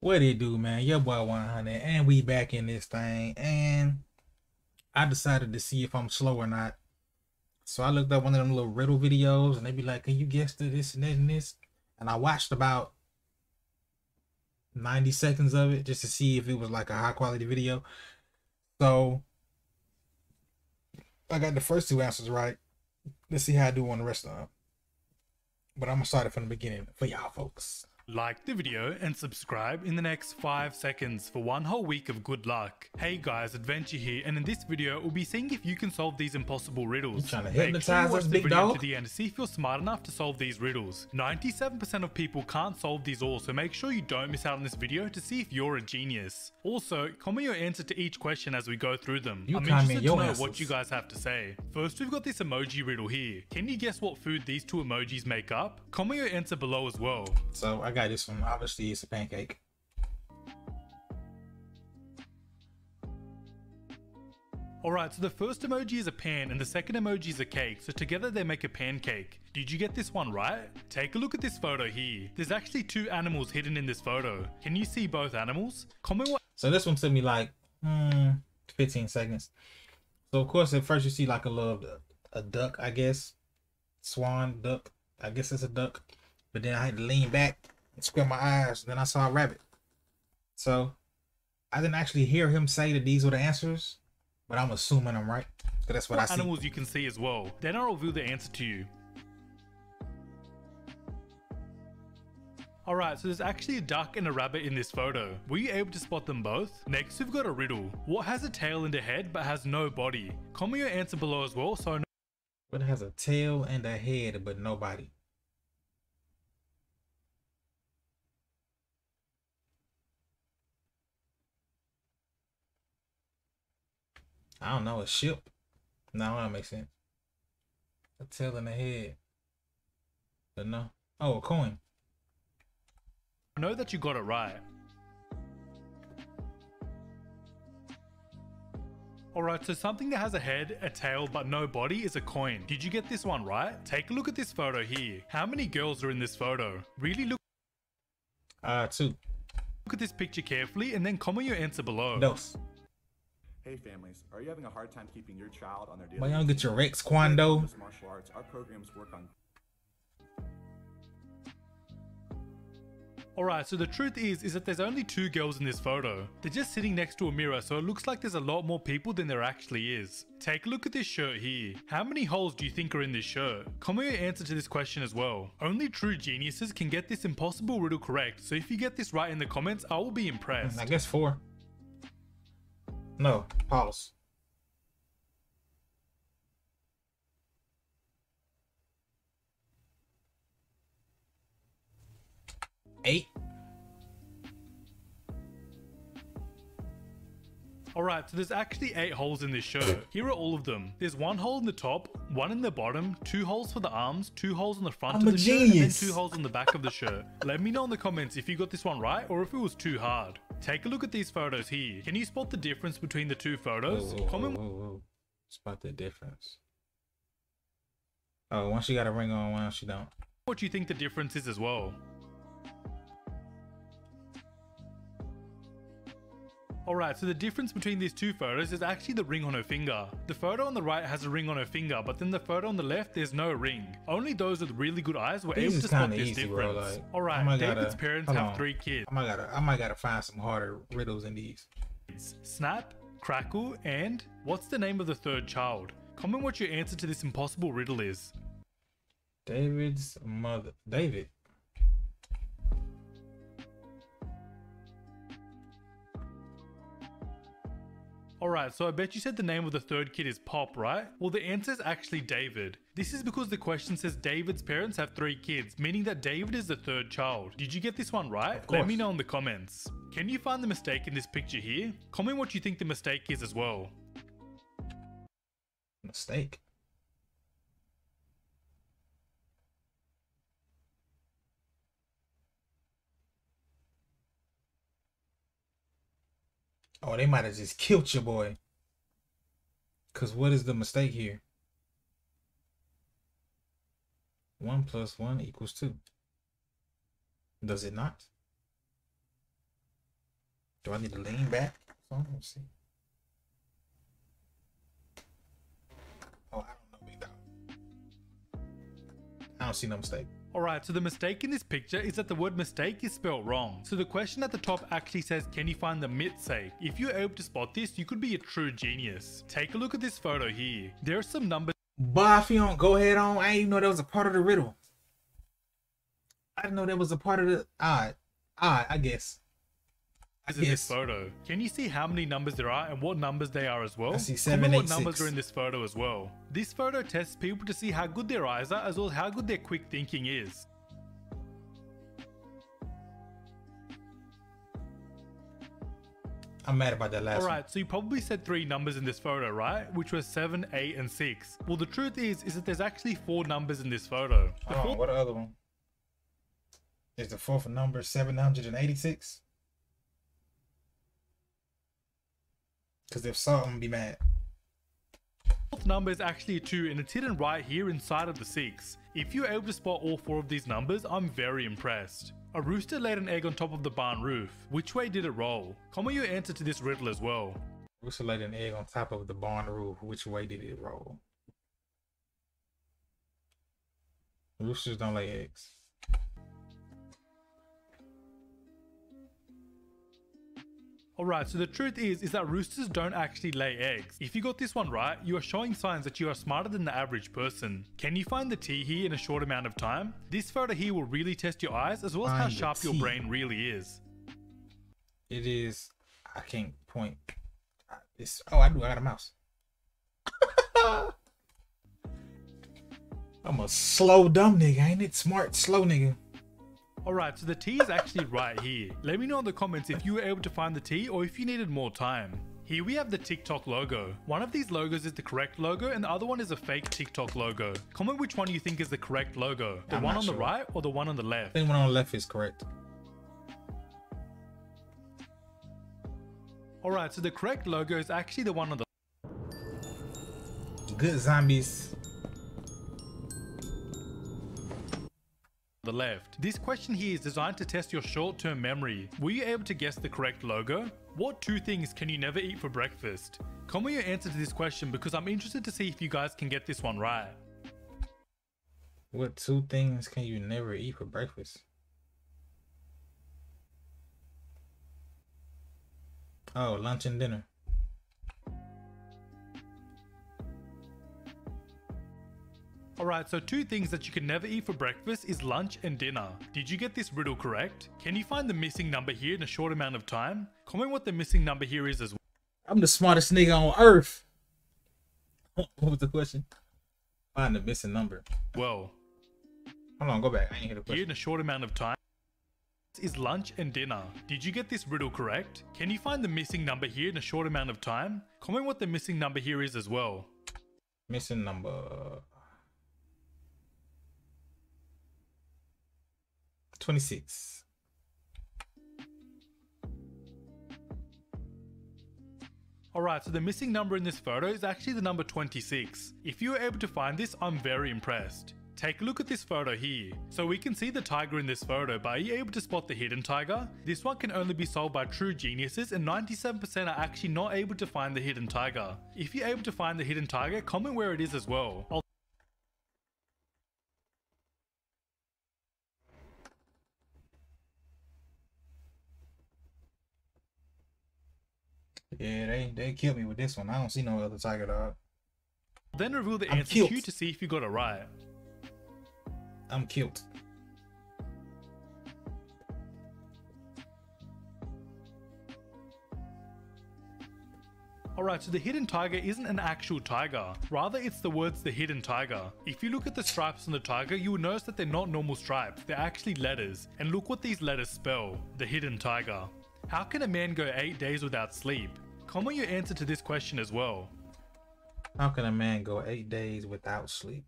What it do, man? Your boy 100, and we back in this thing. And I decided to see if I'm slow or not. So I looked up one of them little riddle videos, and they be like, "Can you guess the this and that and this?" And I watched about 90 seconds of it just to see if it was like a high quality video. So I got the first two answers right. Let's see how I do on the rest of them. But I'm gonna start it from the beginning for y'all folks. Like the video and subscribe in the next 5 seconds for one whole week of good luck. Hey guys, Adventure here and in this video we'll be seeing if you can solve these impossible riddles. You trying to Make hypnotize sure you us, watch the big video dog? to the end to see if you're smart enough to solve these riddles. 97% of people can't solve these all so make sure you don't miss out on this video to see if you're a genius. Also, comment your answer to each question as we go through them. You I'm comment interested to know answers. what you guys have to say. First we've got this emoji riddle here. Can you guess what food these two emojis make up? Comment your answer below as well. So I got this one. Obviously, it's a pancake. Alright, so the first emoji is a pan and the second emoji is a cake, so together they make a pancake. Did you get this one right? Take a look at this photo here. There's actually two animals hidden in this photo. Can you see both animals? Comment what So this one took me like hmm, 15 seconds. So of course, at first you see like a little a duck, I guess, swan duck. I guess it's a duck. But then I had to lean back and squint my eyes. Then I saw a rabbit. So I didn't actually hear him say that these were the answers, but I'm assuming I'm right. So that's what I see. animals you can see as well. Then I'll reveal the answer to you. Alright, so there's actually a duck and a rabbit in this photo. Were you able to spot them both? Next, we've got a riddle. What has a tail and a head but has no body? Comment your answer below as well so I know What has a tail and a head, but nobody. I don't know, a ship? No, that makes sense. A tail and a head. But no. Oh, a coin. I know that you got it right. Alright, so something that has a head, a tail, but no body is a coin. Did you get this one right? Take a look at this photo here. How many girls are in this photo? Really look Uh, two. Look at this picture carefully and then comment your answer below. Dos. Hey families, are you having a hard time keeping your child on their daily Why you don't get your Rex routine? Kwando? Martial Arts, our programs work on Alright, so the truth is, is that there's only two girls in this photo. They're just sitting next to a mirror, so it looks like there's a lot more people than there actually is. Take a look at this shirt here. How many holes do you think are in this shirt? Comment your answer to this question as well. Only true geniuses can get this impossible riddle correct, so if you get this right in the comments, I will be impressed. Mm, I guess four. No, pause. Eight. Alright, so there's actually 8 holes in this shirt. Here are all of them. There's one hole in the top, one in the bottom, two holes for the arms, two holes on the front I'm of a the shirt, and then two holes on the back of the shirt. Let me know in the comments if you got this one right or if it was too hard. Take a look at these photos here. Can you spot the difference between the two photos? Whoa, whoa, Comment whoa. Spot the difference. Oh, once she got a ring on, one she don't. what do you think the difference is as well. Alright, so the difference between these two photos is actually the ring on her finger. The photo on the right has a ring on her finger, but then the photo on the left, there's no ring. Only those with really good eyes were These able to spot this easy, bro, difference. like, Alright, David's gotta- parents have on. three kids. I might gotta, I might gotta find some harder riddles in these. Snap, Crackle, and what's the name of the third child? Comment what your answer to this impossible riddle is. David's mother, David. Alright, so I bet you said the name of the third kid is Pop, right? Well, the answer is actually David. This is because the question says David's parents have three kids, meaning that David is the third child. Did you get this one right? Let me know in the comments. Can you find the mistake in this picture here? Comment what you think the mistake is as well. Mistake. Oh, they might have just killed your boy. Cause what is the mistake here? One plus one equals two. Does it not? Do I need to lean back? So, let's see. Oh, I don't know, big dog. I don't see no mistake. Alright, so the mistake in this picture is that the word mistake is spelled wrong. So the question at the top actually says, can you find the mistake? If you're able to spot this, you could be a true genius. Take a look at this photo here. There are some numbers But if you don't go ahead on, I didn't even know that was a part of the riddle. I didn't know that was a part of the odd. Odd, I guess. In this photo. Can you see how many numbers there are and what numbers they are as well? I see Comment seven, what eight, numbers six. are in this photo as well. This photo tests people to see how good their eyes are as well as how good their quick thinking is. I'm mad about that last one. Alright, so you probably said three numbers in this photo, right? Which were 7, 8, and 6. Well, the truth is, is that there's actually four numbers in this photo. The oh, fourth what the other one? Is the fourth number 786? Because if so, I'm gonna be mad. fourth number is actually a 2 and it's hidden right here inside of the 6. If you're able to spot all four of these numbers, I'm very impressed. A rooster laid an egg on top of the barn roof. Which way did it roll? Comment your answer to this riddle as well. Rooster laid an egg on top of the barn roof. Which way did it roll? Roosters don't lay eggs. Alright, so the truth is, is that roosters don't actually lay eggs. If you got this one right, you are showing signs that you are smarter than the average person. Can you find the T here in a short amount of time? This photo here will really test your eyes as well as how Find the sharp your brain really is. It is. I can't point. It's. Oh, I do. I got a mouse. I'm a slow dumb nigga, ain't it? Smart slow nigga. Alright, so the T is actually right here. Let me know in the comments if you were able to find the T or if you needed more time. Here we have the TikTok logo. One of these logos is the correct logo and the other one is a fake TikTok logo. Comment which one you think is the correct logo. The I'm one on the right or the one on the left. I think one on the left is correct. Alright, so the correct logo is actually the one on the Good zombies. The left. This question here is designed to test your short-term memory. Were you able to guess the correct logo? What two things can you never eat for breakfast? Comment your answer to this question because I'm interested to see if you guys can get this one right. What two things can you never eat for breakfast? Oh, lunch and dinner. Alright, so two things that you can never eat for breakfast is lunch and dinner. Did you get this riddle correct? Can you find the missing number here in a short amount of time? Comment what the missing number here is as well. I'm the smartest nigga on earth. What was the question? Find the missing number. well. Hold on, go back. I ain't hear the Here question. in a short amount of time is lunch and dinner. Did you get this riddle correct? Can you find the missing number here in a short amount of time? Comment what the missing number here is as well. Missing number. Twenty-six. Alright, so the missing number in this photo is actually the number 26. If you were able to find this, I'm very impressed. Take a look at this photo here. So we can see the tiger in this photo, but are you able to spot the hidden tiger? This one can only be solved by true geniuses and 97% are actually not able to find the hidden tiger. If you're able to find the hidden tiger, comment where it is as well. I'll Yeah, they they killed me with this one. I don't see no other tiger dog. then reveal the I'm answer cute. to you to see if you got it right. I'm cute. Alright, so the hidden tiger isn't an actual tiger. Rather, it's the words the hidden tiger. If you look at the stripes on the tiger, you will notice that they're not normal stripes, they're actually letters. And look what these letters spell the hidden tiger. How can a man go 8 days without sleep? Comment your answer to this question as well. How can a man go eight days without sleep?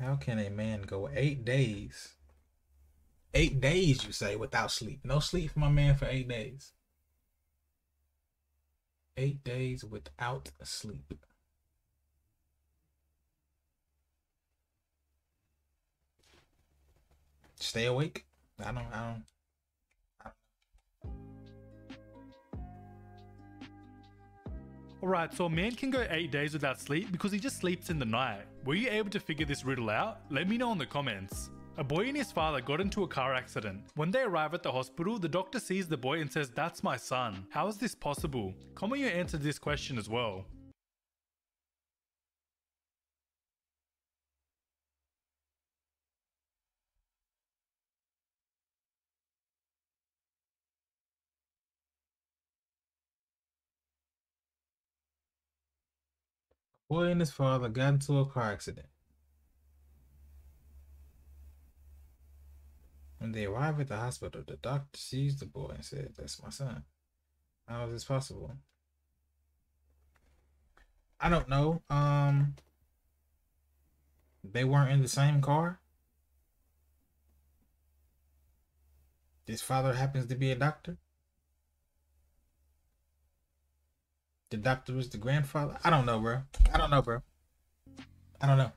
How can a man go eight days? Eight days, you say, without sleep. No sleep for my man for eight days. Eight days without sleep. Stay awake. I don't. I don't. Alright, so a man can go 8 days without sleep because he just sleeps in the night. Were you able to figure this riddle out? Let me know in the comments. A boy and his father got into a car accident. When they arrive at the hospital, the doctor sees the boy and says, That's my son. How is this possible? Comment your answer to this question as well. Boy and his father got into a car accident. When they arrive at the hospital, the doctor sees the boy and said, That's my son. How is this possible? I don't know. Um they weren't in the same car. His father happens to be a doctor. The doctor was the grandfather. I don't know, bro. I don't know, bro. I don't know.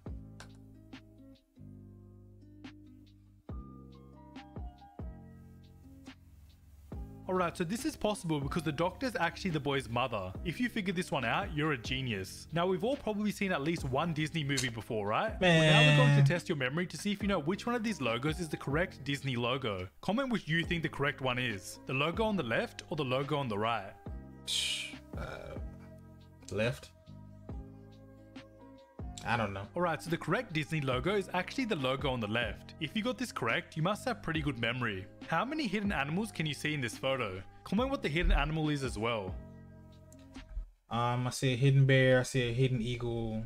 Alright, so this is possible because the doctor's actually the boy's mother. If you figure this one out, you're a genius. Now, we've all probably seen at least one Disney movie before, right? Well, now we're going to test your memory to see if you know which one of these logos is the correct Disney logo. Comment which you think the correct one is. The logo on the left or the logo on the right? Uh, left. I don't know. Alright, so the correct Disney logo is actually the logo on the left. If you got this correct, you must have pretty good memory. How many hidden animals can you see in this photo? Comment what the hidden animal is as well. Um, I see a hidden bear. I see a hidden eagle.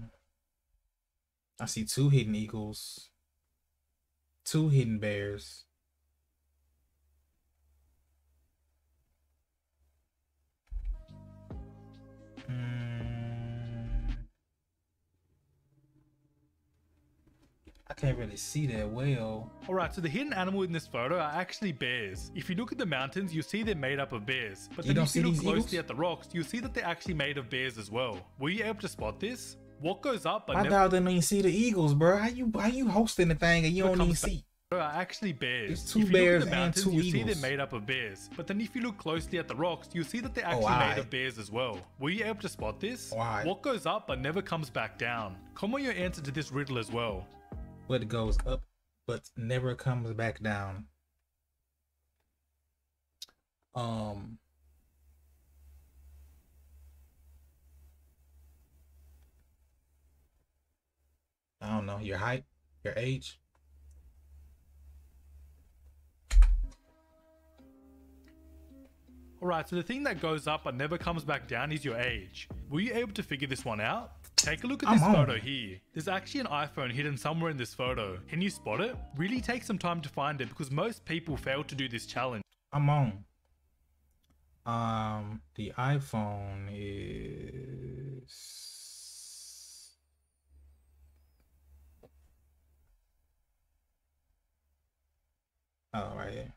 I see two hidden eagles. Two hidden bears. Can't really see that well. Alright, so the hidden animal in this photo are actually bears. If you look at the mountains, you'll see they're made up of bears. But You then if you look closely eagles? at the rocks, you'll see that they're actually made of bears as well. Were you able to spot this? What goes up but My never dog didn't even see the eagles, bro. How you how you hosting the thing and you don't even see? are actually bears. It's two if you bears look at the and mountains, two you see they're made up of bears. But then if you look closely at the rocks, you'll see that they're Oh, actually made of bears as well. Were you able to spot this? Why? What goes up but never comes back down? Comment your answer to this riddle as well. What goes up but never comes back down. Um I don't know, your height, your age. Alright, so the thing that goes up but never comes back down is your age. Were you able to figure this one out? Take a look at I'm this on. photo here. There's actually an iPhone hidden somewhere in this photo. Can you spot it? Really take some time to find it because most people fail to do this challenge. I'm on. Um the iPhone is Oh right here.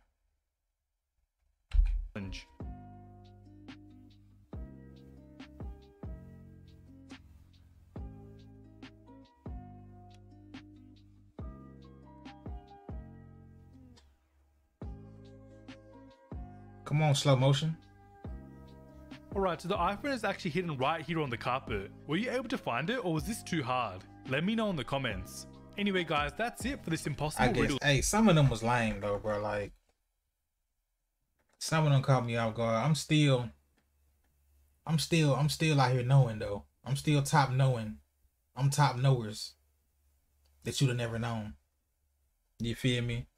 Come on, slow motion. Alright, so the iPhone is actually hidden right here on the carpet. Were you able to find it or was this too hard? Let me know in the comments. Anyway guys, that's it for this impossible I guess. riddle. Hey, some of them was lame though, bro. Like some of them caught me off guard. I'm still, I'm still, I'm still out here knowing though. I'm still top knowing. I'm top knowers that you'd have never known. You feel me?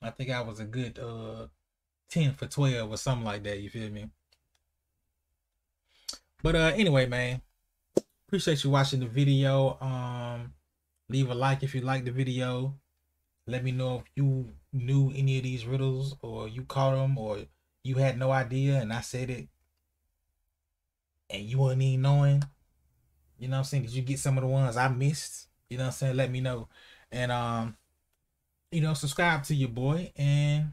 I think I was a good uh ten for twelve or something like that. You feel me? But uh, anyway, man, appreciate you watching the video. Um, leave a like if you like the video. Let me know if you knew any of these riddles or you caught them or you had no idea and I said it and you wasn't even knowing. You know what I'm saying? Did you get some of the ones I missed? You know what I'm saying? Let me know. And um, you know, subscribe to your boy and